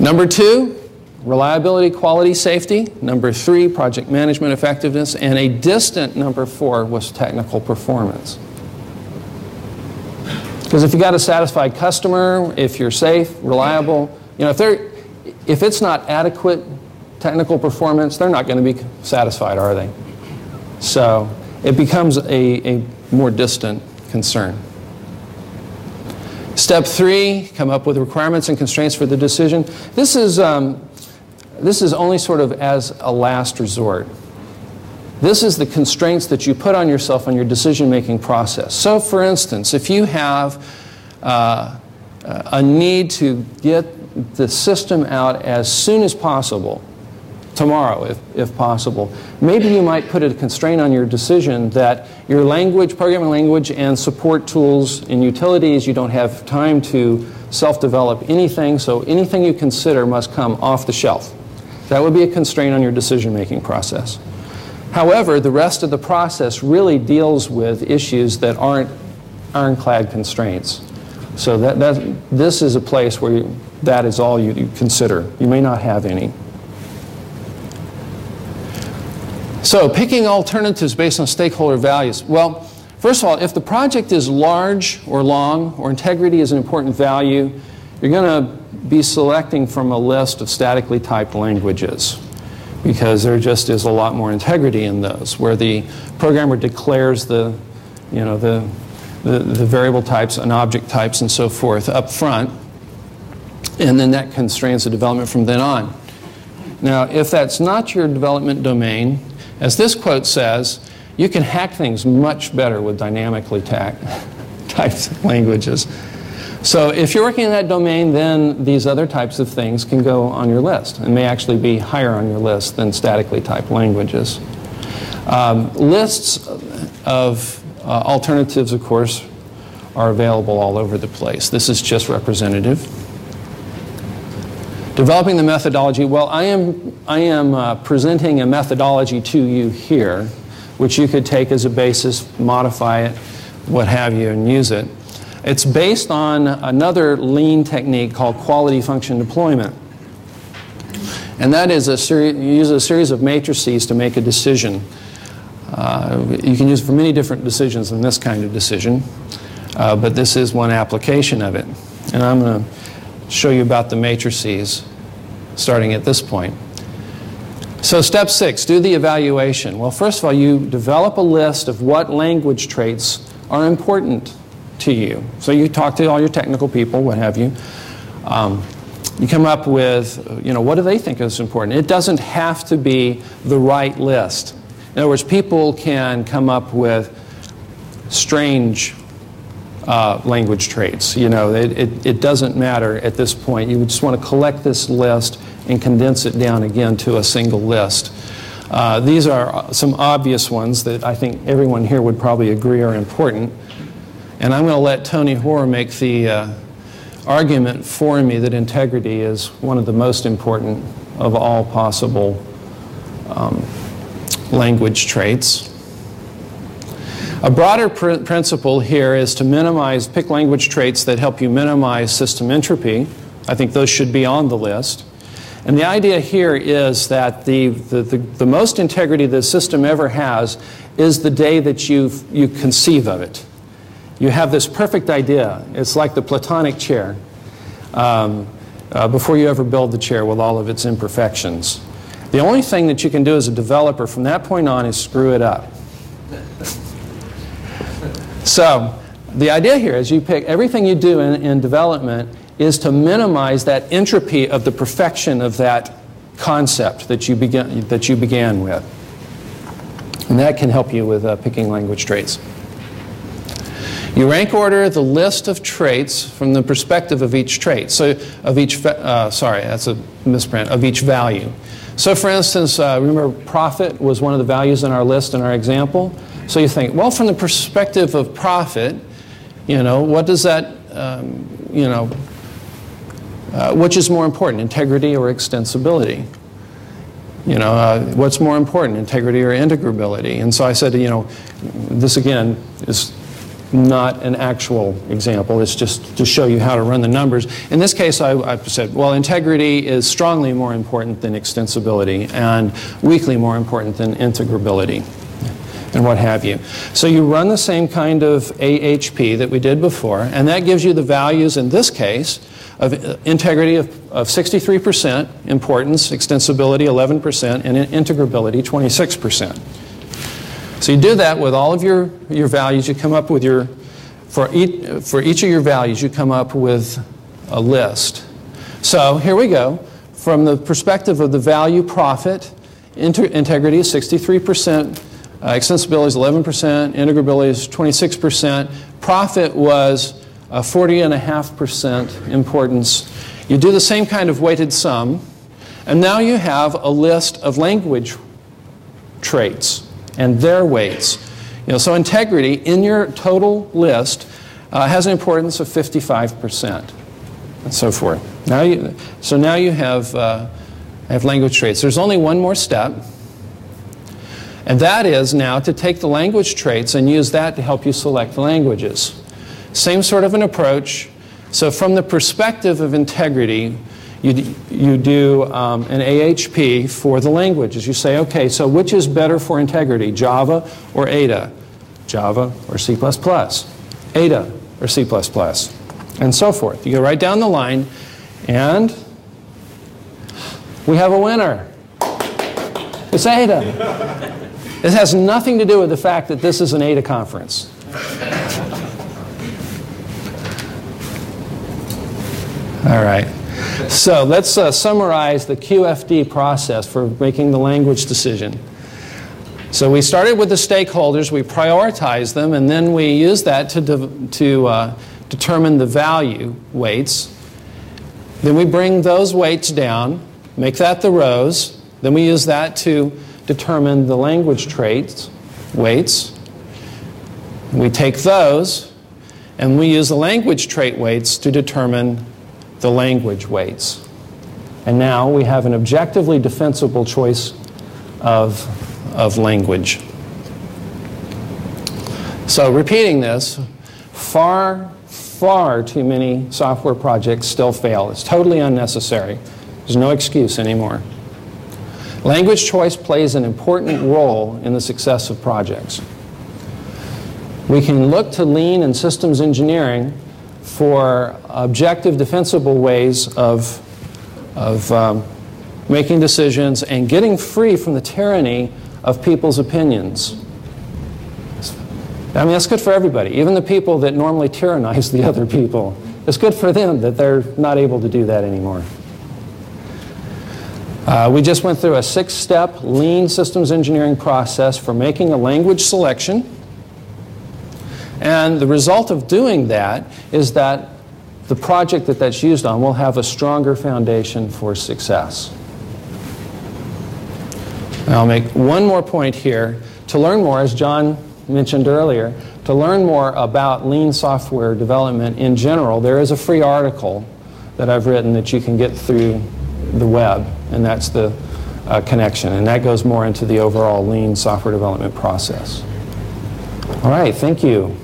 Number two, reliability, quality, safety. Number three, project management effectiveness. And a distant number four was technical performance. Because if you got a satisfied customer, if you're safe, reliable, you know, if, they're, if it's not adequate technical performance, they're not going to be satisfied, are they? So it becomes a, a more distant concern. Step three, come up with requirements and constraints for the decision. This is, um, this is only sort of as a last resort. This is the constraints that you put on yourself on your decision-making process. So for instance, if you have uh, a need to get the system out as soon as possible, tomorrow if, if possible. Maybe you might put a constraint on your decision that your language, programming language, and support tools and utilities, you don't have time to self-develop anything, so anything you consider must come off the shelf. That would be a constraint on your decision-making process. However, the rest of the process really deals with issues that aren't ironclad constraints. So that, that, this is a place where you, that is all you, you consider. You may not have any. So picking alternatives based on stakeholder values. Well, first of all, if the project is large or long or integrity is an important value, you're going to be selecting from a list of statically typed languages because there just is a lot more integrity in those where the programmer declares the, you know, the, the, the variable types and object types and so forth up front and then that constrains the development from then on. Now, if that's not your development domain, as this quote says, you can hack things much better with dynamically typed languages. So if you're working in that domain, then these other types of things can go on your list and may actually be higher on your list than statically typed languages. Um, lists of uh, alternatives, of course, are available all over the place. This is just representative. Developing the methodology, well, I am, I am uh, presenting a methodology to you here, which you could take as a basis, modify it, what have you, and use it. It's based on another lean technique called quality function deployment. And that is a series, you use a series of matrices to make a decision. Uh, you can use it for many different decisions than this kind of decision, uh, but this is one application of it. And I'm going to show you about the matrices starting at this point. So step six, do the evaluation. Well, first of all, you develop a list of what language traits are important to you. So you talk to all your technical people, what have you. Um, you come up with, you know, what do they think is important? It doesn't have to be the right list. In other words, people can come up with strange uh, language traits. You know, it, it, it, doesn't matter at this point. You just want to collect this list and condense it down again to a single list. Uh, these are some obvious ones that I think everyone here would probably agree are important. And I'm going to let Tony Hoare make the uh, argument for me that integrity is one of the most important of all possible um, language traits. A broader pr principle here is to minimize, pick language traits that help you minimize system entropy. I think those should be on the list. And the idea here is that the, the, the, the most integrity the system ever has is the day that you you conceive of it. You have this perfect idea. It's like the Platonic chair um, uh, before you ever build the chair with all of its imperfections. The only thing that you can do as a developer from that point on is screw it up. So the idea here is you pick everything you do in, in development is to minimize that entropy of the perfection of that concept that you, begin, that you began with. And that can help you with uh, picking language traits. You rank order the list of traits from the perspective of each trait. So of each, uh, sorry, that's a misprint, of each value. So for instance, uh, remember profit was one of the values in our list in our example. So you think, well, from the perspective of profit, you know, what does that, um, you know, uh, which is more important, integrity or extensibility? You know, uh, what's more important, integrity or integrability? And so I said, you know, this again is not an actual example. It's just to show you how to run the numbers. In this case, I, I, said, well, integrity is strongly more important than extensibility and weakly more important than integrability and what have you. So you run the same kind of AHP that we did before, and that gives you the values in this case of uh, integrity of, of 63%, importance, extensibility 11%, and integrability 26%. So you do that with all of your, your values. You come up with your, for each, for each of your values, you come up with a list. So here we go. From the perspective of the value profit, integrity is 63%, uh, extensibility is 11%, integrability is 26%, profit was 40.5% importance. You do the same kind of weighted sum, and now you have a list of language traits and their weights. You know, so integrity in your total list uh, has an importance of 55% and so forth. Now you, so now you have, uh, have language traits. There's only one more step, and that is now to take the language traits and use that to help you select languages. Same sort of an approach. So from the perspective of integrity, you, you do um, an AHP for the languages. You say, okay, so which is better for integrity, Java or Ada? Java or C++? Ada or C++? And so forth. You go right down the line, and we have a winner. It's Ada. It has nothing to do with the fact that this is an Ada conference. All right. So let's uh, summarize the QFD process for making the language decision. So we started with the stakeholders, we prioritized them, and then we used that to, de to uh, determine the value weights. Then we bring those weights down, make that the rows. Then we use that to determine the language traits, weights. We take those, and we use the language trait weights to determine the language weights. And now we have an objectively defensible choice of, of language. So repeating this, far, far too many software projects still fail. It's totally unnecessary. There's no excuse anymore. Language choice plays an important role in the success of projects. We can look to lean and systems engineering for objective, defensible ways of, of um, making decisions and getting free from the tyranny of people's opinions. I mean, that's good for everybody, even the people that normally tyrannize the other people. It's good for them that they're not able to do that anymore. Uh, we just went through a six-step lean systems engineering process for making a language selection. And the result of doing that is that the project that that's used on will have a stronger foundation for success. And I'll make one more point here. To learn more, as John mentioned earlier, to learn more about lean software development in general, there is a free article that I've written that you can get through the web, and that's the uh, connection. And that goes more into the overall lean software development process. All right, thank you.